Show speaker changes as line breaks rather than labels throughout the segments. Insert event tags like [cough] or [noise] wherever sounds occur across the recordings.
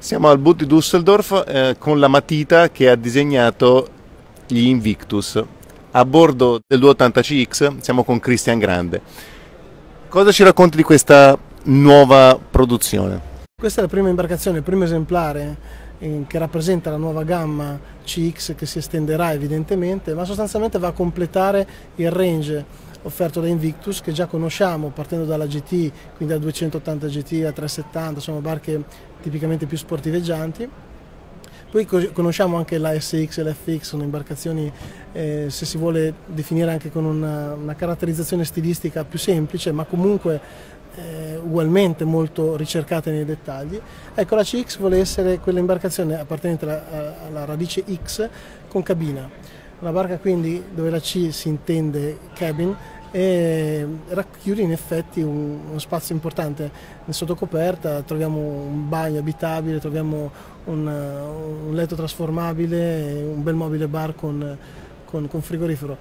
Siamo al boot di Düsseldorf eh, con la matita che ha disegnato gli Invictus. A bordo del 280CX siamo con Christian Grande. Cosa ci racconti di questa nuova produzione?
Questa è la prima imbarcazione, il primo esemplare eh, che rappresenta la nuova gamma CX che si estenderà evidentemente, ma sostanzialmente va a completare il range offerto da Invictus che già conosciamo partendo dalla GT, quindi da 280 GT a 370, sono barche tipicamente più sportiveggianti. Poi conosciamo anche la SX e l'FX, sono imbarcazioni eh, se si vuole definire anche con una, una caratterizzazione stilistica più semplice, ma comunque eh, ugualmente molto ricercate nei dettagli. Ecco, la CX vuole essere quella imbarcazione appartenente alla, alla radice X con cabina. Una barca quindi dove la C si intende cabin e racchiude in effetti un, uno spazio importante in sottocoperta, troviamo un bagno abitabile, troviamo un, un letto trasformabile, un bel mobile bar con, con, con, frigorifero.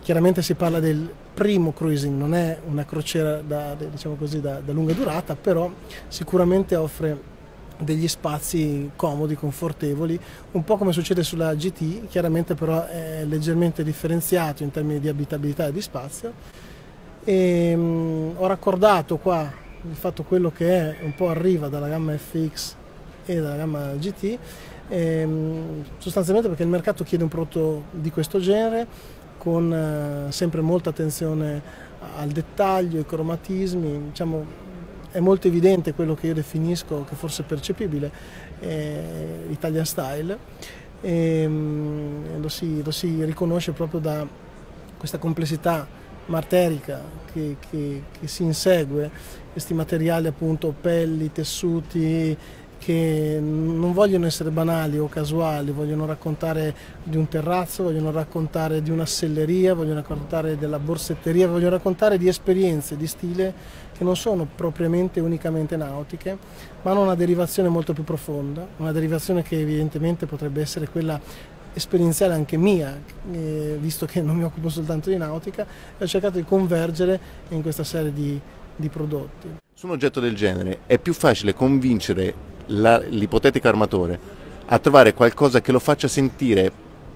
Chiaramente si parla del primo cruising, non è una crociera da, diciamo così, da, da lunga durata, però sicuramente offre degli spazi comodi, confortevoli, un po' come succede sulla GT, chiaramente però è leggermente differenziato in termini di abitabilità e di spazio. E, um, ho raccordato qua il fatto quello che è un po' arriva dalla gamma FX e dalla gamma GT, e, um, sostanzialmente perché il mercato chiede un prodotto di questo genere con uh, sempre molta attenzione al dettaglio, ai cromatismi, diciamo, è molto evidente quello che io definisco, che forse è percepibile, eh, Italian style, e, mm, lo, si, lo, si, riconosce proprio da questa complessità marterica che, che, che si insegue, questi materiali appunto pelli, tessuti, che non vogliono essere banali o casuali, vogliono raccontare di un terrazzo, vogliono raccontare di una selleria, vogliono raccontare della borsetteria, vogliono raccontare di esperienze, di stile che non sono propriamente unicamente nautiche, ma hanno una derivazione molto più profonda, una derivazione che evidentemente potrebbe essere quella esperienziale anche mia, eh, visto che non mi occupo soltanto di nautica, e ho cercato di convergere in questa serie di, di prodotti.
Su un oggetto del genere è più facile convincere l'ipotetico armatore a trovare qualcosa che lo faccia sentire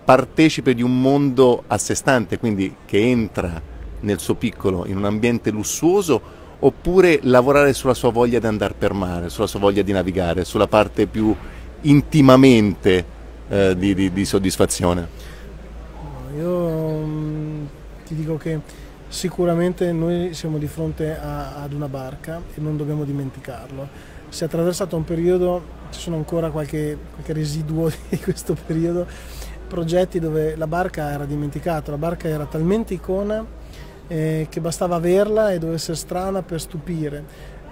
partecipe di un mondo a sé stante, quindi che entra nel suo piccolo in un ambiente lussuoso, oppure lavorare sulla sua voglia di andare per mare, sulla sua voglia di navigare, sulla parte più intimamente eh, di, di, di, soddisfazione?
Io um, ti dico che sicuramente noi siamo di fronte a, ad una barca e non dobbiamo dimenticarlo si è attraversato un periodo, ci sono ancora qualche, qualche residuo [laughs] di questo periodo, progetti dove la barca era dimenticata, la barca era talmente icona eh, che bastava averla e doveva essere strana per stupire.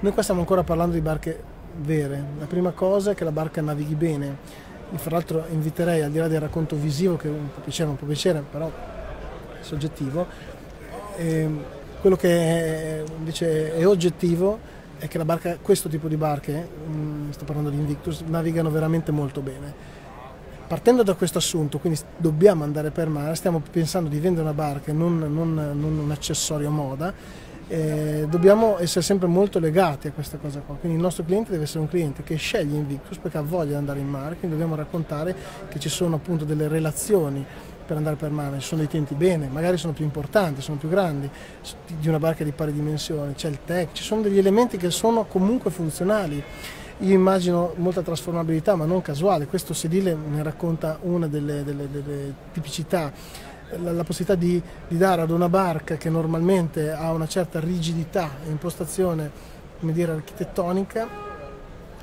Noi qua stiamo ancora parlando di barche vere, la prima cosa è che la barca navighi bene, fra l'altro inviterei al di là del racconto visivo che un po' piacere, un po' piacere, però è soggettivo, eh, quello che è, invece è oggettivo è che barca, questo tipo di barche, mm, sto parlando di Invictus, navigano veramente molto bene. Partendo da questo assunto, quindi dobbiamo andare per mare, stiamo pensando di vendere una barca e non, non, non, un accessorio moda, eh, dobbiamo essere sempre molto legati a questa cosa qua. Quindi il nostro cliente deve essere un cliente che sceglie Invictus perché ha voglia di andare in mare, quindi dobbiamo raccontare che ci sono appunto delle relazioni per andare per mare, ci sono dei tempi bene, magari sono più importanti, sono più grandi, di una barca di pari dimensioni, c'è il tech, ci sono degli elementi che sono comunque funzionali. Io immagino molta trasformabilità, ma non casuale, questo sedile ne racconta una delle, delle, delle tipicità. La, la possibilità di, di, dare ad una barca che normalmente ha una certa rigidità e impostazione come dire, architettonica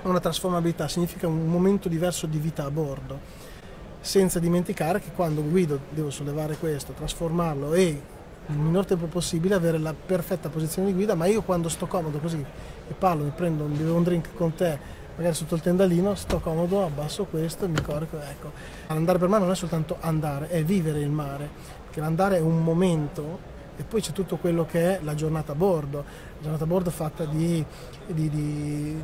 una trasformabilità, significa un momento diverso di vita a bordo senza dimenticare che quando guido devo sollevare questo, trasformarlo e nel minor tempo possibile avere la perfetta posizione di guida, ma io quando sto comodo così e parlo, mi prendo, mi un drink con te, magari sotto il tendalino, sto comodo, abbasso questo e mi corico, ecco. Andare per mare non è soltanto andare, è vivere il mare, perché l'andare è un momento e poi c'è tutto quello che è la giornata a bordo, la giornata a bordo fatta di, di, di,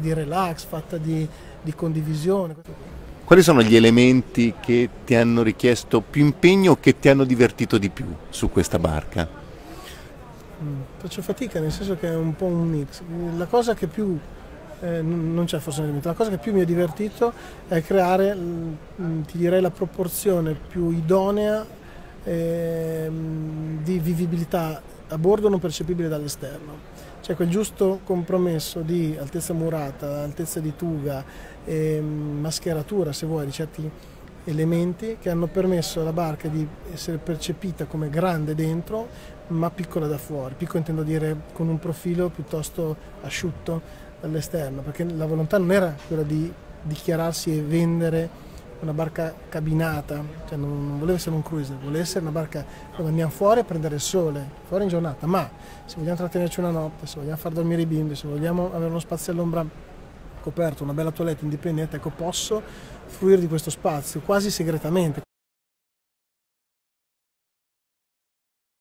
di relax, fatta di condivisione.
Quali sono gli elementi che ti hanno richiesto più impegno o che ti hanno divertito di più su questa barca?
Mm, faccio fatica, nel senso che è un po' un mix. La cosa che più eh, non c'è forse un limite. La cosa che più mi ha divertito è creare, mm, ti direi, la proporzione più idonea eh, di vivibilità a bordo non percepibile dall'esterno. C'è quel giusto compromesso di altezza murata, altezza di tuga, e mascheratura se vuoi di certi elementi che hanno permesso alla barca di essere percepita come grande dentro ma piccola da fuori. Piccolo intendo dire con un profilo piuttosto asciutto dall'esterno, perché la volontà non era quella di dichiararsi e vendere una barca cabinata, cioè non, non voleva essere un cruiser, voleva essere una barca dove andiamo fuori a prendere il sole, fuori in giornata, ma se vogliamo trattenerci una notte, se vogliamo far dormire i bimbi, se vogliamo avere uno spazio all'ombra coperto, una bella toilette indipendente, ecco posso fruire di questo spazio quasi segretamente.